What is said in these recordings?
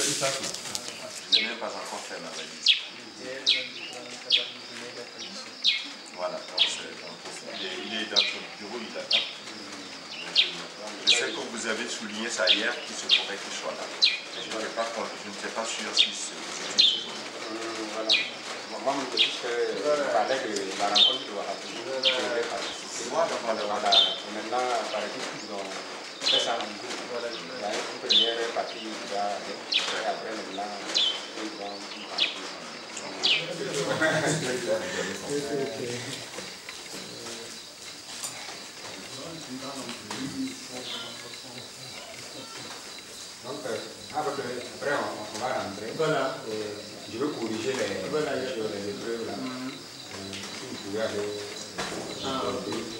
Je n'ai pas encore fait ma valise. Voilà, donc c'est. Il est, il est dans son bureau, il attend. Je sais que vous avez souligné ça hier, qu'il se pourrait qu'il soit là. Mais je n'étais pas, con- je n'étais pas sûr si c'est- vous étiez toujours là. Voilà. Moi, mon petit frère parlait de la rencontre de. Je. Et Maintenant, par exemple, ils ont pesan première partie qui va après maintenant ils vont Donc après, après on, va rentrer. Voilà. je veux corriger les, voilà. les, preuves là. Si vous pouvez aller.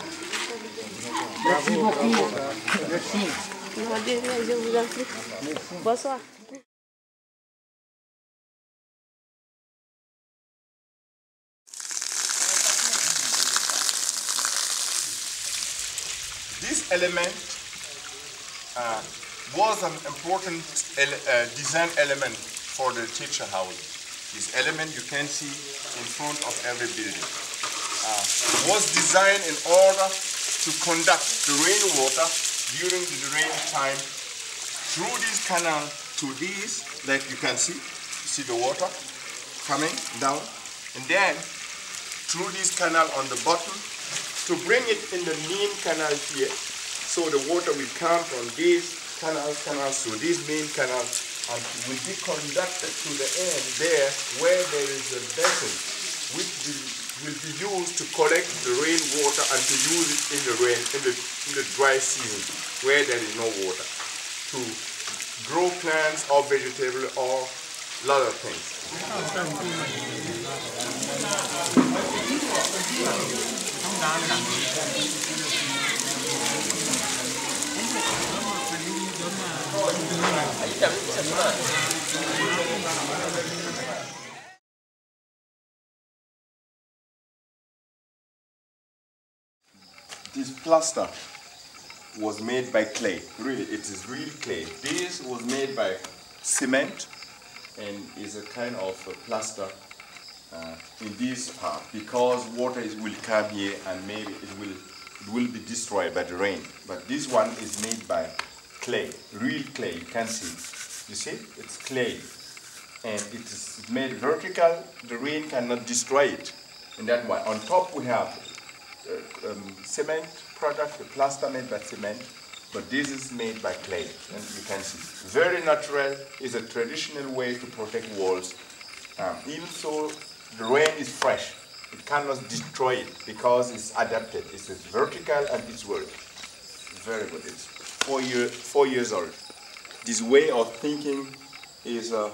Merci beaucoup. Merci. Je vous en prie. Bonsoir. This element uh, was an important ele- uh, design element for the teacher house. This element you can see in front of every building uh, was designed in order to conduct the rainwater during the rain time through this canal to these, like you can see, you see the water coming down, and then through this canal on the bottom to bring it in the main canal here. So the water will come from these canals, canals to this main canal and will be conducted to the end there where there is a vessel be used to collect the rainwater and to use it in the rain, in the, in the dry season where there is no water to grow plants or vegetables or lot of things. This plaster was made by clay. Really, it is really clay. This was made by cement and is a kind of a plaster uh, in this part because water is, will come here and maybe it will it will be destroyed by the rain. But this one is made by clay, real clay. You can see. You see, it's clay, and it is made vertical. The rain cannot destroy it. And that one. On top we have uh, um, cement product, the plaster made by cement, but this is made by clay, and you can see. Very natural is a traditional way to protect walls. Um, even so, the rain is fresh. It cannot destroy it because it's adapted. It's vertical and it's work. Very good. It's four, year, four years old. This way of thinking is uh,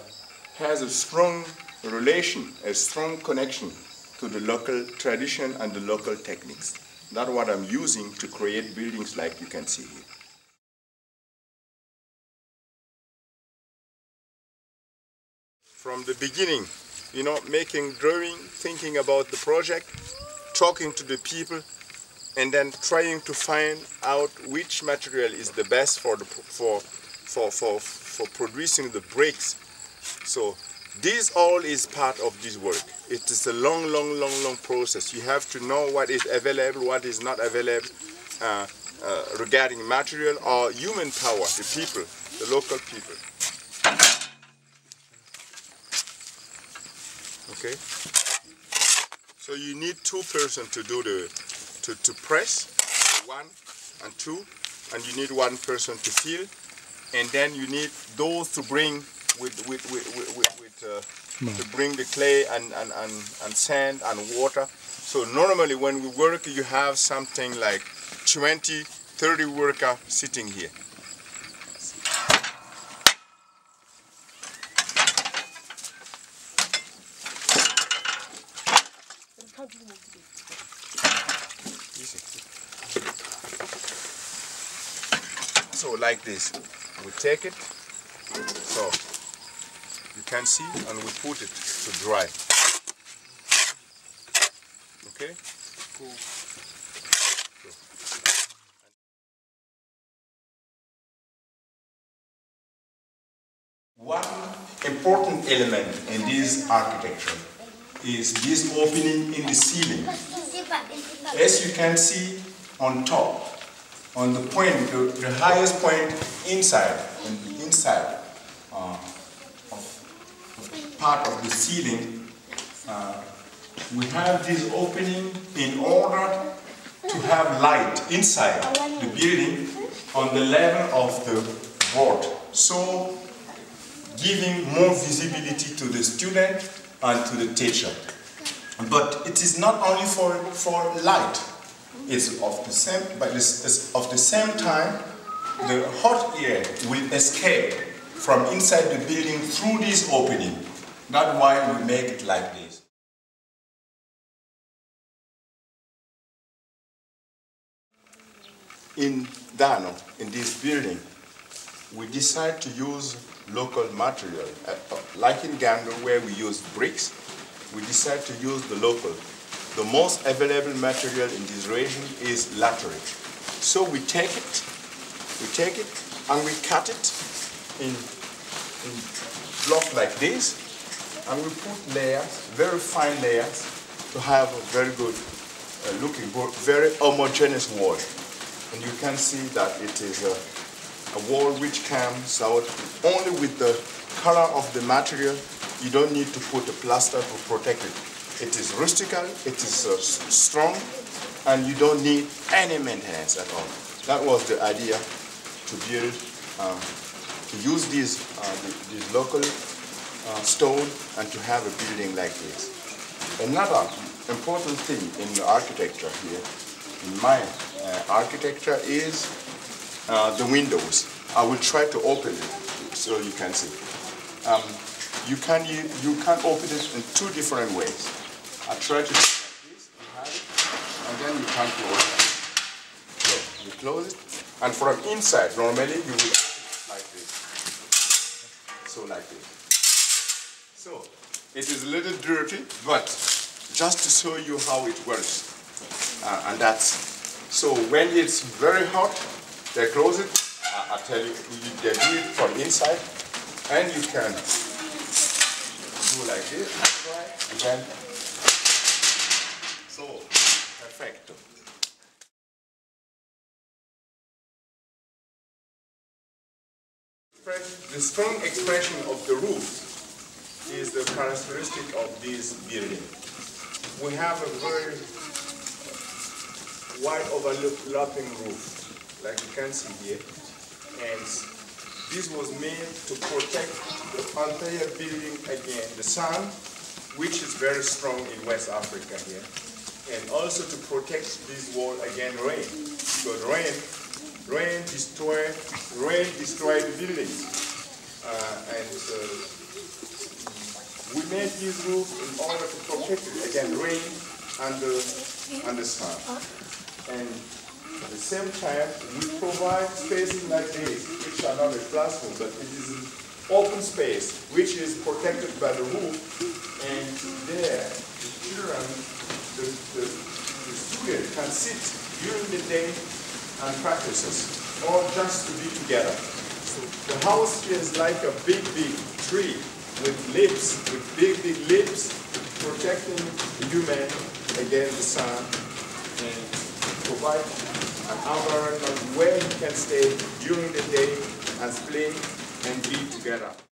has a strong relation, a strong connection to the local tradition and the local techniques. That's what I'm using to create buildings like you can see here. From the beginning, you know, making drawing, thinking about the project, talking to the people, and then trying to find out which material is the best for the for for for, for producing the bricks. So this all is part of this work. It is a long, long, long, long process. You have to know what is available, what is not available. Uh, uh, regarding material or human power, the people, the local people. Okay? So you need two persons to do the, to, to press, one and two, and you need one person to fill, and then you need those to bring with, with, with, with, with, uh, to bring the clay and, and, and, and sand and water. So normally when we work, you have something like 20, 30 worker sitting here. So like this, we take it, so can see, and we put it to dry. Okay? One important element in this architecture is this opening in the ceiling. As you can see on top, on the point, the, the highest point inside, on the inside part of the ceiling, uh, we have this opening in order to have light inside the building on the level of the board. So giving more visibility to the student and to the teacher. But it is not only for, for light, it's of the same, but it's, it's of the same time, the hot air will escape from inside the building through this opening. That's why we make it like this. In Dano, in this building, we decide to use local material. Uh, like in Gando where we use bricks, we decide to use the local. The most available material in this region is laterite. So we take it, we take it and we cut it in, in block like this and we put layers, very fine layers to have a very good uh, looking, very homogeneous wall. And you can see that it is a, a wall which comes out only with the color of the material. You don't need to put a plaster to protect it. It is rustical, it is uh, strong, and you don't need any maintenance at all. That was the idea to build, um, to use these, uh, this local uh, stone and to have a building like this. Another important thing in the architecture here, in my uh, architecture, is uh, the windows. I will try to open it so you can see. Um, you can you, you can open it in two different ways. I try to like this, and then you can close it. So you close it, and from inside normally you will like this. So like this. So it is a little dirty, but just to show you how it works, uh, and that's so when it's very hot, they close it. I, I tell you, you, they do it from inside, and you can do like this. You can. So perfecto. The strong expression of the roof is the characteristic of this building. We have a very wide overlapping roof, like you can see here. And this was made to protect the entire building against the sun, which is very strong in West Africa here. And also to protect this wall against rain. Because rain, rain destroy, rain destroy the buildings. Uh, and uh, we made these roofs in order to protect it against rain and the, and the sun. And at the same time, we provide spaces like this, which are not a classroom, but it is an open space, which is protected by the roof. And there, the children, the, the, the student can sit during the day and practices, or just to be together. So the house here is like a big, big tree with lips, with big, big lips, protecting the human against the sun and provide an environment where you can stay during the day and play and be together.